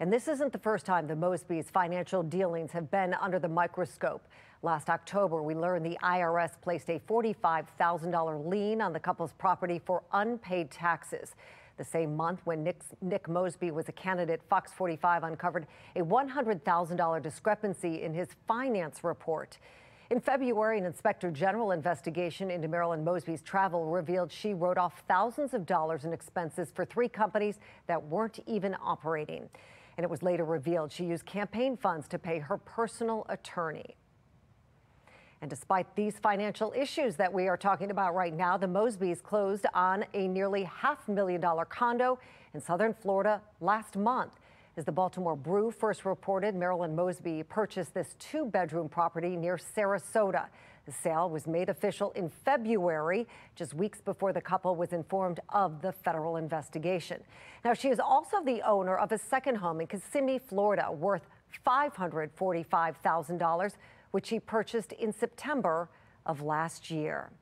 And this isn't the first time the Mosby's financial dealings have been under the microscope. Last October, we learned the IRS placed a $45,000 lien on the couple's property for unpaid taxes. The same month, when Nick, Nick Mosby was a candidate, Fox 45 uncovered a $100,000 discrepancy in his finance report. In February, an inspector general investigation into Marilyn Mosby's travel revealed she wrote off thousands of dollars in expenses for three companies that weren't even operating. And it was later revealed she used campaign funds to pay her personal attorney. And despite these financial issues that we are talking about right now, the Mosbys closed on a nearly half million dollar condo in southern Florida last month. As the Baltimore Brew first reported, Marilyn Mosby purchased this two bedroom property near Sarasota. The sale was made official in February, just weeks before the couple was informed of the federal investigation. Now, she is also the owner of a second home in Kissimmee, Florida, worth $545,000 which he purchased in September of last year.